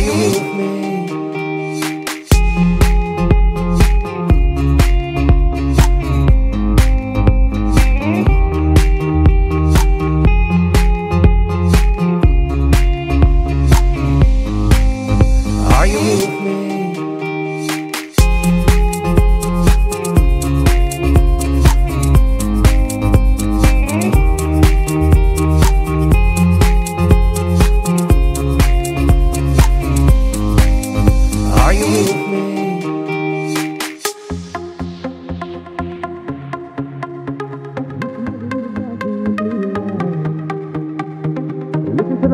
You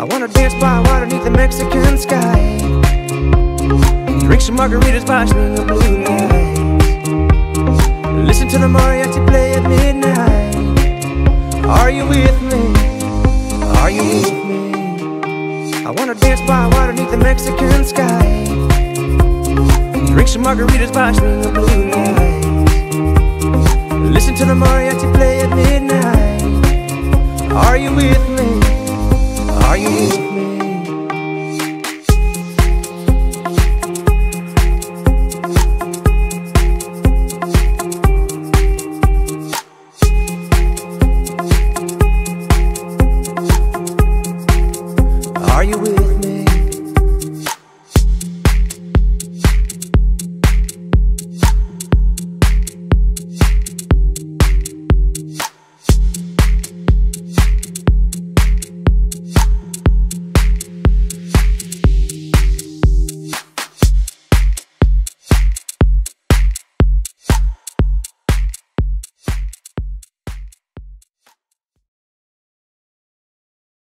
I wanna dance by water beneath the Mexican sky. Drink some margaritas by swinging blue lights. Listen to the mariachi play at midnight. Are you with me? Are you with me? I wanna dance by water beneath the Mexican sky. Drink some margaritas by swinging blue lights. Listen to the mariachi Are